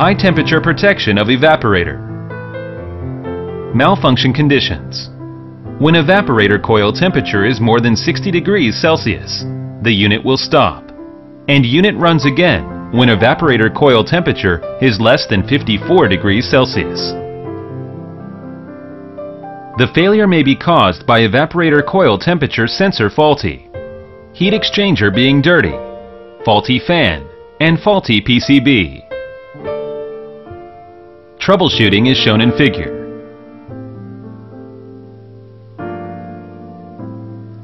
High temperature protection of evaporator. Malfunction conditions. When evaporator coil temperature is more than 60 degrees Celsius, the unit will stop. And unit runs again when evaporator coil temperature is less than 54 degrees Celsius. The failure may be caused by evaporator coil temperature sensor faulty, heat exchanger being dirty, faulty fan, and faulty PCB. Troubleshooting is shown in figure.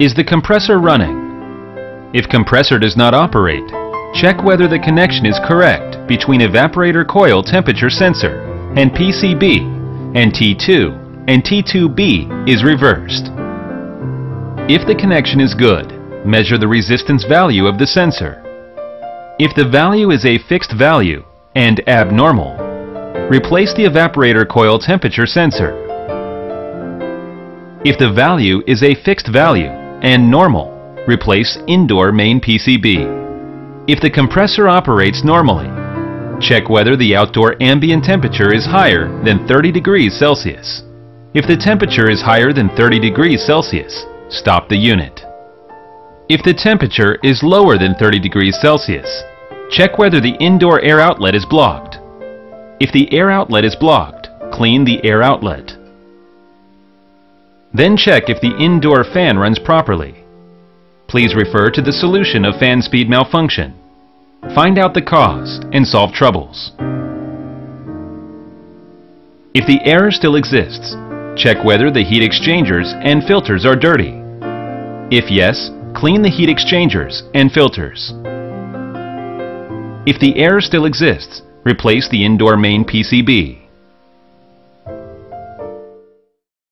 Is the compressor running? If compressor does not operate, check whether the connection is correct between evaporator coil temperature sensor and PCB and T2 and T2B is reversed. If the connection is good, measure the resistance value of the sensor. If the value is a fixed value and abnormal, replace the evaporator coil temperature sensor. If the value is a fixed value and normal, replace indoor main PCB. If the compressor operates normally, check whether the outdoor ambient temperature is higher than 30 degrees Celsius. If the temperature is higher than 30 degrees Celsius, stop the unit. If the temperature is lower than 30 degrees Celsius, check whether the indoor air outlet is blocked. If the air outlet is blocked, clean the air outlet. Then check if the indoor fan runs properly. Please refer to the solution of fan speed malfunction. Find out the cause and solve troubles. If the error still exists, check whether the heat exchangers and filters are dirty. If yes, clean the heat exchangers and filters. If the error still exists, replace the indoor main PCB.